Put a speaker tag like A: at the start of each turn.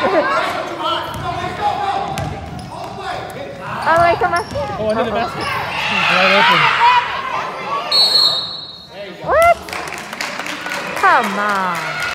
A: Oh, wait, come on.
B: Oh, under the basket. Right open. What? Come on.